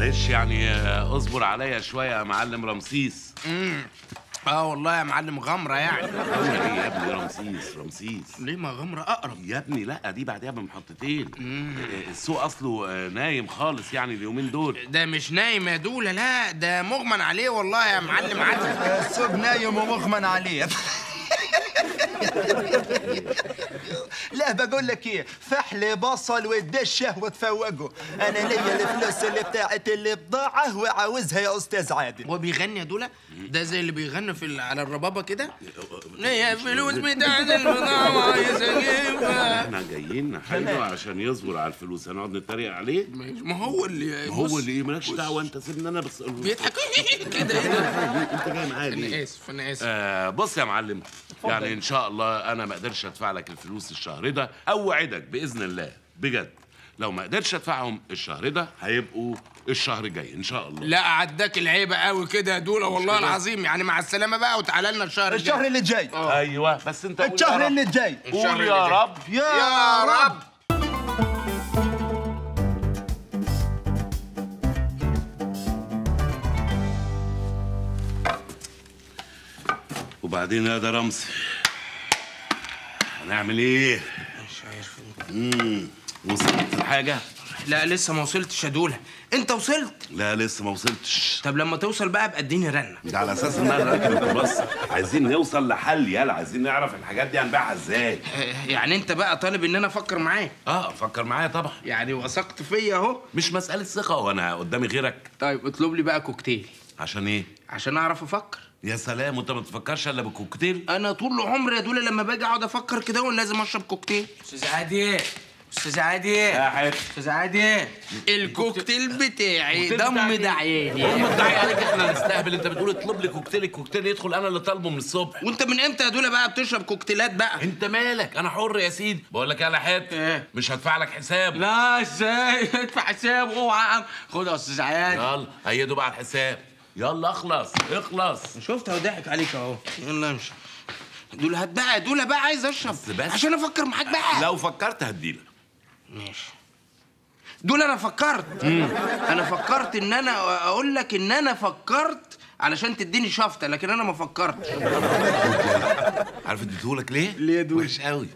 معلش يعني آه، اصبر عليا شوية يا معلم رمسيس. امم آه والله يا معلم غمرة يعني. غمرة إيه يا ابني رمسيس رمسيس. ليه ما غمرة؟ أقرب. يا ابني لأ دي بعدها بمحطتين. آه، السوق أصله آه، نايم خالص يعني اليومين دول. ده مش نايم يا دولة لأ ده مغمن عليه والله يا معلم عادل. السوق نايم ومغمن عليه. لا بقول لك إيه فحل بصل والدشه وتفوقوا أنا ليا الفلوس اللي بتاعت البضاعه وعاوزها يا أستاذ عادل. هو بيغني يا دولة؟ ده زي اللي بيغني في على الربابة كده؟ ليا فلوس بتاعت البضاعة وعايز أجيبها. إحنا جايين نحله عشان يصبر على الفلوس. هنقعد نتريق عليه؟ ما هو اللي هو بص، اللي إيه مالكش دعوة أنت سيبني أنا بس. بيضحك كده ده أنت جاي معايا ليه؟ أنا آسف أنا آسف. بص يا معلم يعني إن شاء الله أنا ما أقدرش أدفع لك الفلوس الشهر ده أوعدك بإذن الله بجد. لو ما قدرتش أدفعهم الشهر ده هيبقوا الشهر الجاي إن شاء الله. لا عداك العيبه قوي كده يا دولة والله. العظيم. يعني مع السلامة بقى وتعالى لنا الشهر الجاي. الشهر اللي جاي. أيوه بس أنت يا الشهر رب. اللي جاي. قول يا. رب. يا رب. وبعدين يا ده رمزي. هنعمل إيه؟ مش عارف امم وصلت الحاجة؟ لا لسه ما وصلتش يا انت وصلت؟ لا لسه ما وصلتش. طب لما توصل بقى ابقى اديني رنة. ده على أساس إن أنا راكب الكراسه عايزين نوصل لحل يلا. عايزين نعرف الحاجات دي هنبيعها إزاي؟ يعني انت بقى طالب إن أنا أفكر معاك؟ آه فكر معايا طبعا. يعني وثقت فيا أهو. مش مسألة ثقة وأنا قدامي غيرك. طيب اطلب لي بقى كوكتيل. عشان إيه؟ عشان أعرف أفكر. يا سلام وانت ما تفكرش إلا بالكوكتيل؟ أنا طول عمري يا دولة لما باجي أقعد أفكر كده وأنا لازم أشرب كوكتيل. أستاذ عادي أستاذ عادي يا حاج أستاذ عادي الكوكتيل بتاعي دم إيه؟ دعياني هم ادعي عليك إحنا نستهبل أنت بتقول اطلب لي كوكتيل الكوكتيل يدخل أنا اللي طالبه من الصبح. وأنت من إمتى يا دولة بقى بتشرب كوكتيلات بقى؟ أنت مالك؟ أنا حر يا سيدي. بقول لك يا لحات إيه؟ مش هدفع لك حساب. لا إزاي؟ ادفع حساب أوعى. خد يا أستاذ عادي يلا هيدوا بقى على الحساب. يلا اخلص اخلص. شفت أهو ضحك عليك أهو. يلا امشي. دول هات بقى يا دوله بقى عايز أشرب. بس بس. عشان أفكر معاك بقى. لو فكرت هديلك. ماشي. دول أنا فكرت. أنا فكرت إن أنا أقول لك إن أنا فكرت علشان تديني شفطة لكن أنا ما فكرتش. عارف إديتهولك ليه؟ ليه يا دول؟ وحش قوي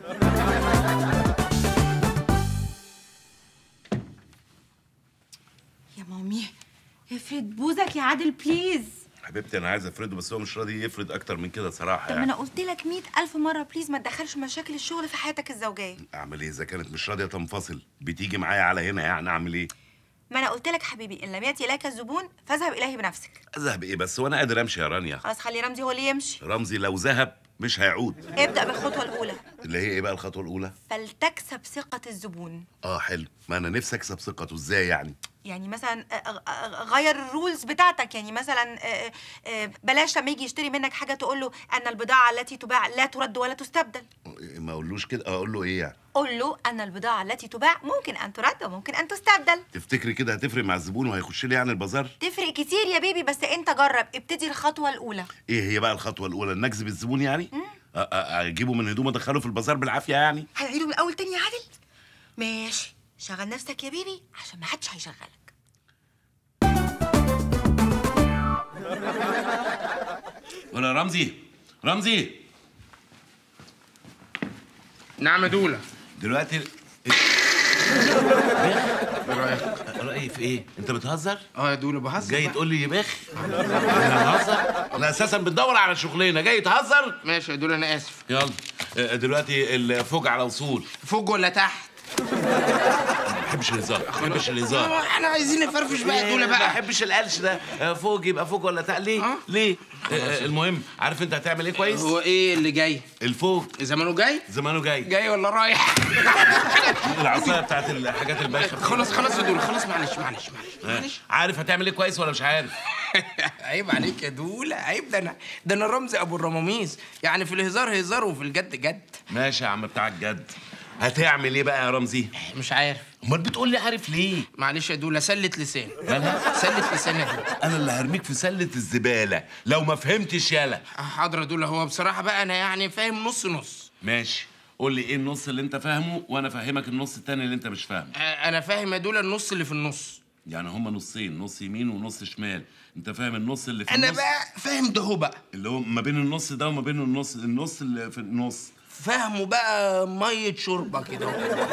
افرد بوزك يا عادل please حبيبتي أنا عايز افرده بس هو مش راضي يفرد أكتر من كده صراحة طب ما يعني. أنا قلت لك مئة ألف مرة please ما تدخلش مشاكل الشغل في حياتك الزوجية. أعمل إيه؟ إذا كانت مش راضية تنفصل بتيجي معايا على هنا يعني أعمل إيه؟ ما أنا قلت لك حبيبي إن لم يأتي إليك الزبون فاذهب إليه بنفسك. أذهب إيه بس؟ وأنا قادر أمشي يا رانيا. خلاص خلي رمزي هو اللي يمشي. رمزي لو ذهب مش هيعود. ابدأ بالخطوة الأولى. اللي هي إيه بقى الخطوة الأولى؟ فلتكسب ثقة الزبون. آه حلو. ما أنا نفسي أكسب ثقته إزاي يعني؟ يعني مثلا غير ال rules بتاعتك يعني مثلا بلاش لما يجي يشتري منك حاجة تقول له أن البضاعة التي تباع لا ترد ولا تستبدل ما أقولوش كده أقول له إيه يعني؟ قول له أن البضاعة التي تباع ممكن أن ترد وممكن أن تستبدل تفتكري كده هتفرق مع الزبون وهيخش لي يعني البازار؟ تفرق كتير يا baby بس أنت جرب ابتدي الخطوة الأولى إيه هي بقى الخطوة الأولى ان اجذب الزبون يعني؟ أجيبه من هدومه أدخله في البازار بالعافية يعني؟ هنعيده من الأول تاني يا عادل ماشي شغل نفسك يا بيبي عشان ما حدش هيشغلك ولا رمزي رمزي نعم يا دولة دلوقتي رأيي في إيه؟ أنت بتهزر؟ آه يا دولة بهزر جاي. تقول لي يبخ؟ أنا بهزر؟ أنا أساسا بتدور على شغلنا جاي تهزر؟ ماشي يا دولة أنا آسف يلا آه، دلوقتي الفوج على وصول فوق ولا تحت ما بحبش الهزار. ما بحبش الهزار. إحنا عايزين نفرفش بقى يا دولة ما بقى بحبش القلش ده. آه، فوق يبقى فوق ولا تحت. ليه؟ آه. ليه؟ آه، آه، المهم عارف انت هتعمل إيه كويس؟ هو إيه اللي جاي؟ الفوق زمانه جاي؟ زمانه جاي. جاي ولا رايح؟ العصاية بتاعت الحاجات البايخه خلاص خلاص يا دولة خلاص معلش معلش معلش آه، معلش. عارف هتعمل إيه كويس ولا مش عارف؟ عيب عليك يا دولة عيب. ده أنا ده أنا رمزي ابو الرماميس يعني في الهزار هزار وفي الجد جد. ماشي يا عم بتاع الجد. هتعمل إيه بقى يا رمزي؟ مش عارف. امال بتقول لي عارف ليه؟ معلش يا دولة سلة لسان مالها؟ سلة لسان يا أنا اللي هرميك في سلة الزبالة. لو ما فهمتش يالا حاضر يا دولة. هو بصراحة بقى أنا يعني فاهم نص نص. ماشي. قول لي إيه النص اللي أنت فاهمه وأنا افهمك النص التاني اللي أنت مش فاهمه. أنا فاهم يا دولة النص اللي في النص. يعني هما نصين نص يمين ونص شمال. أنت فاهم النص اللي في أنا النص؟ بقى فاهم ده هو بقى. اللي هو ما بين النص ده وما بين النص النص اللي في النص. فاهمه بقى مية شوربة كده.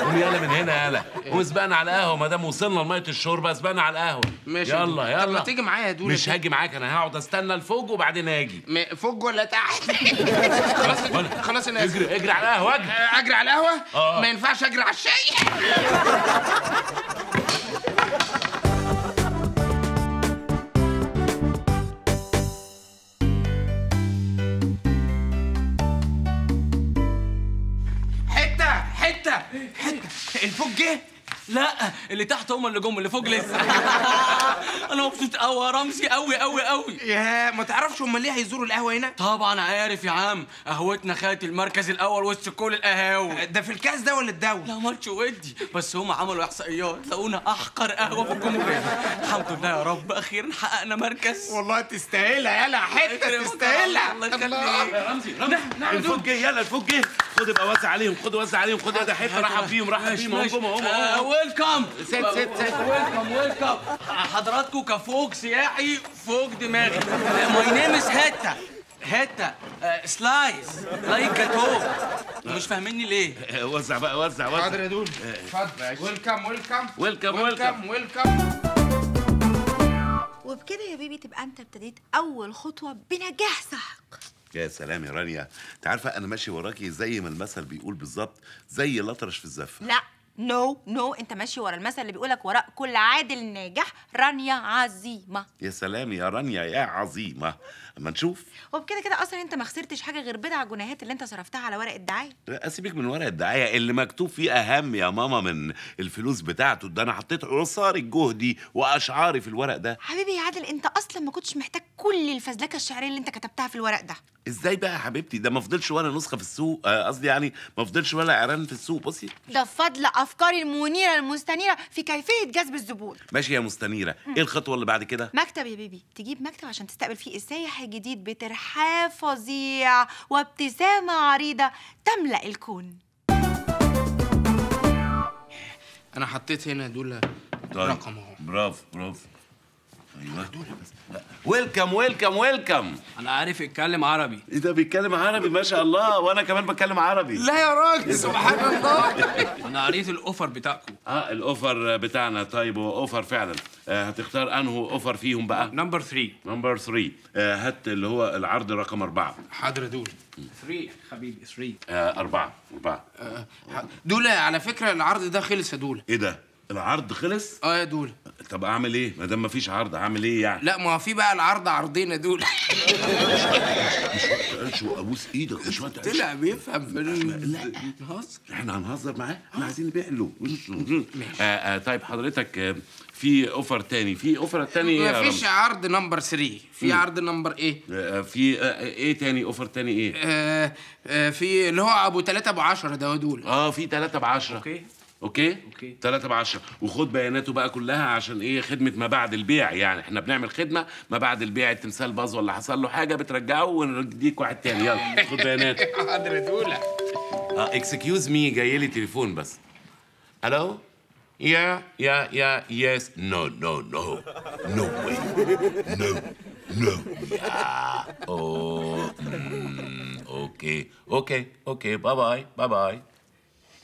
قوم يلا من هنا يلا. قوم سبقنا على القهوة. ما دام وصلنا لمية الشوربة سبقنا على القهوة. ماشي يلا. يلا. طب ما تيجي معايا يا دولة مش؟ هاجي معاك أنا هقعد أستنى الفوق وبعدين أجي فوق ولا تحت؟ خلاص خلاص أنا اجري اجري على القهوة اجري أجري على القهوة؟ آه. ما ينفعش أجري على الشاي. لا اللي تحت هم اللي جم اللي فوق لسه. أنا مبسوط قوي يا رمزي قوي قوي قوي يا ما تعرفش هم ليه هيزوروا القهوة هنا؟ طبعا عارف يا عم. قهوتنا خدت المركز الأول وسط كل القهاوي. ده في الكاس ده ولا الدولة لا ماتش ودي. بس هم عملوا إحصائيات لقونا أحقر قهوة في الجمهوريه الحمد لله يا رب أخيرا حققنا مركز. والله تستاهلها يلا حتة تستاهلها. الله يخليك. رمزي رمزي. الفوق جه يلا الفوق جه. خد ابقى وزع عليهم خد وزع عليهم خد يا ده حتة رحب بيهم رحب بيهم هم هم هم هم. ويلكم ست- ست- ست. ويلكم ويلكم حضراتكم كفوق سياحي فوق دماغي. ماي نيم از هيتا هيتا سلايس لايك جاتو مش فاهميني ليه؟ وزع بقى وزع وزع. حاضر يا دول. اتفضل. ويلكم ويلكم ويلكم ويلكم ويلكم وبكده يا بيبي تبقى انت ابتديت اول خطوة بنجاح سحق يا سلام يا رانيا. انت عارفة أنا ماشي وراكي زي ما المثل بيقول بالظبط زي الأطرش في الزفة. لا. نو no, نو no. انت ماشي ورا المثل اللي بيقولك وراء كل عادل ناجح رانيا عزيمه يا سلام يا رانيا يا عظيمة. أما نشوف. وبكده كده أصلا أنت ما خسرتش حاجة غير بضع جنيهات اللي أنت صرفتها على ورق الدعاية. أسيبك من ورق الدعاية. اللي مكتوب فيه أهم يا ماما من الفلوس بتاعته ده أنا حطيت عصاري جهدي وأشعاري في الورق ده. حبيبي يا عادل أنت أصلا ما كنتش محتاج كل الفزلكة الشعرية اللي أنت كتبتها في الورق ده. إزاي بقى يا حبيبتي؟ ده ما فضلش ولا نسخة في السوق آه، قصدي يعني ما فضلش ولا إعلان في السوق. بصي. ده بفضل افكاري المنيرة المستنيرة في كيفية جذب الزبون. ماشي يا مستنيرة. إيه الخطوة اللي بعد كده؟ مكتب يا بيبي. تجيب مكتب عشان تستقبل فيه السايح الجديد بترحاب فظيع وابتسامة عريضة تملأ الكون. أنا حطيت هنا دول رقم أهو. برافو برافو. أيوه. welcome welcome welcome أنا عارف اتكلم عربي. إيه ده بيتكلم عربي ما شاء الله. وأنا كمان بتكلم عربي. لا يا راجل سبحان الله. أنا قريت ال offer بتاعكم. آه ال offer بتاعنا. طيب هو offer فعلا. آه هتختار انه offer فيهم بقى؟ number 3 number 3 آه هات اللي هو العرض رقم أربعة. حاضر دول. 3 حبيبي 3 آه أربعة أربعة. دول على فكرة العرض ده خلص يا دول. إيه ده؟ العرض خلص؟ آه يا دول. طب أعمل إيه؟ ما دام مفيش عرض أعمل إيه يعني؟ لا ما هو في بقى العرض عرضين دول. قلش وأبوس إيدك؟ مش وقت قلش. طلع بيفهم في لا نهزر. إحنا هنهزر معاه؟ إحنا عايزين نبيع له. آه آه طيب حضرتك آه في offer تاني. في offer تاني إيه مفيش رمزي؟ عرض number 3 في عرض number إيه؟ آه في آه إيه تاني؟ offer تاني إيه؟ آه آه في اللي هو أبو 3 ابو 10 ده دول. آه في 3 ب 10 okay. okay؟ okay. 3 ب 10 وخد بياناته بقى كلها عشان إيه؟ خدمة ما بعد البيع. يعني إحنا بنعمل خدمة ما بعد البيع التمثال باظ ولا حصل له حاجة بترجعه ونديك واحد تاني. يلا خد بياناته. حاضر دول آه excuse me جاي لي تليفون بس. ألو يا يا يا يس نو نو نو نو why no no yeah oh mm، okay okay okay bye bye bye bye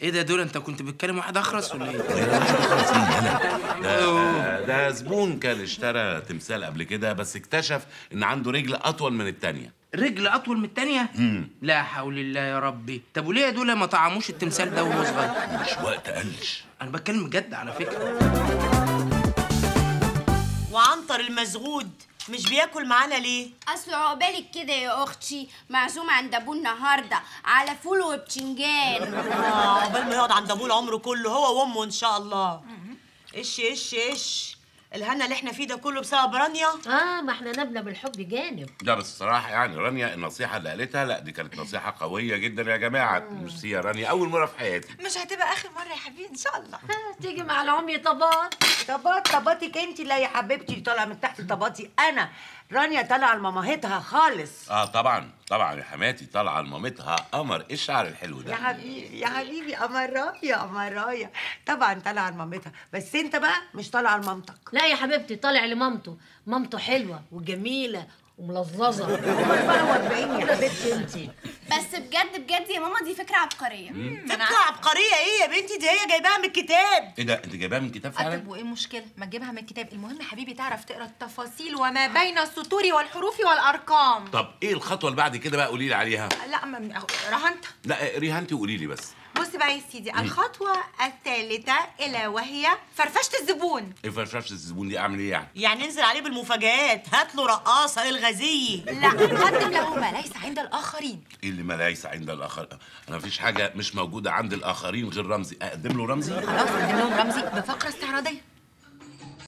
إيه ده دول أنت كنت بتكلم واحد أخرس ولا إيه؟ ده, ده زبون كان اشترى تمثال قبل كده بس اكتشف إن عنده رجل أطول من التانية. رجل أطول من التانية؟ لا حول الله يا ربي. طب وليه يا دول ما طعموش التمثال ده وهو صغير؟ مش وقت قلش. أنا بتكلم بجد على فكرة. وعنتر المزغود مش بياكل معانا ليه؟ أصل عقبالك كده يا أختي معزوم عند أبوه النهارده على فول وبتنجان. آه عقبال ما يقعد عند أبوه العمر كله هو وأمه إن شاء الله. إيش إيش إيش؟ الهنا اللي إحنا فيه ده كله بسبب رانيا؟ آه ما إحنا نبلة بالحب جانب. لا بس الصراحة يعني رانيا النصيحة اللي قالتها لا دي كانت نصيحة قوية جدا يا جماعة. ميرسي يا رانيا أول مرة في حياتي. مش هتبقى آخر مرة يا حبيبي إن شاء الله. آه، تيجي مع العمي طبات. طبات طباتك انت لا يا حبيبتي اللي طالعة من تحت طباتي. أنا رانيا طالعة لمامهتها خالص. آه طبعا طبعا يا حماتي طالعة لمامتها قمر. إيه الشعر الحلو يا ده حبيبي يا حبيبي قمرايا قمرايا طبعا طالعة لمامتها بس أنت بقى مش طالعة لمامتك لا يا حبيبتي طالع لمامته. مامته حلوة وجميلة وملظظة. وأربعين يا حبيبتي انتي بس بجد بجد يا ماما دي فكرة عبقرية. فكرة عبقرية إيه يا بنتي؟ دي هي جايباها من الكتاب. إيه ده؟ أنت جايباها من كتاب فعلا؟ طب وإيه المشكلة؟ ما تجيبها من الكتاب. المهم يا حبيبي تعرف تقرأ التفاصيل وما بين السطور والحروف والأرقام. طب إيه الخطوة اللي بعد كده بقى قولي لي عليها؟ لا ما اقراها أنت. لا اقريها أنت وقولي لي بس. بص بقى يا سيدي الخطوة الثالثة إلا وهي فرفشة الزبون. إيه فرششه الزبون دي؟ أعمل إيه يعني؟ يعني انزل عليه بالمفاجآت. هات له رقاصة الغزيه لا قدم له ما ليس عند الآخرين. إيه اللي ما ليس عند الآخر؟ أنا مفيش حاجة مش موجودة عند الآخرين غير رمزي. أقدم له رمزي؟ خلاص قدم لهم رمزي بفقرة استعراضية.